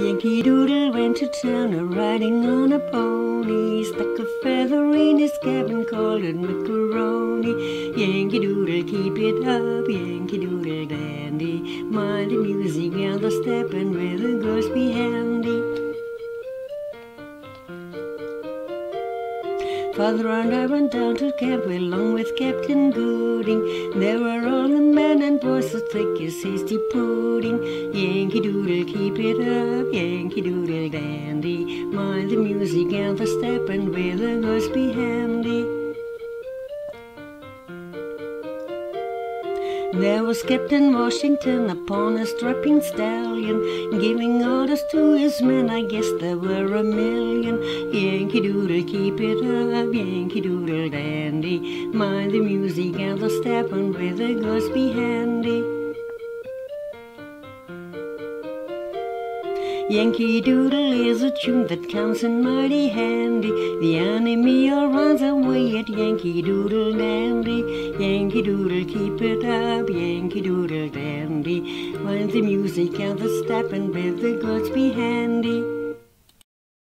Yankee Doodle went to town a riding on a pony, stuck a feather in his cap and called it macaroni. Yankee Doodle, keep it up, Yankee Doodle dandy. Mind the music and the step and with the girls be handy. Father and I went down to camp along with Captain Gooding. There were all the men boys as thick as hasty pudding. Yankee Doodle, keep it up, Yankee Doodle dandy. Mind the music and the step and will the girls be handy. There was Captain Washington upon a strapping stallion, giving orders to his men. I guess there were a million. Yankee Doodle, keep it up, Yankee Doodle dandy. Mind the music and the step, and with the girls be handy. Yankee Doodle is a tune that comes in mighty handy. The enemy all runs away at Yankee Doodle Dandy. Yankee Doodle, keep it up, Yankee Doodle Dandy. Mind the music and the step, and with the handy.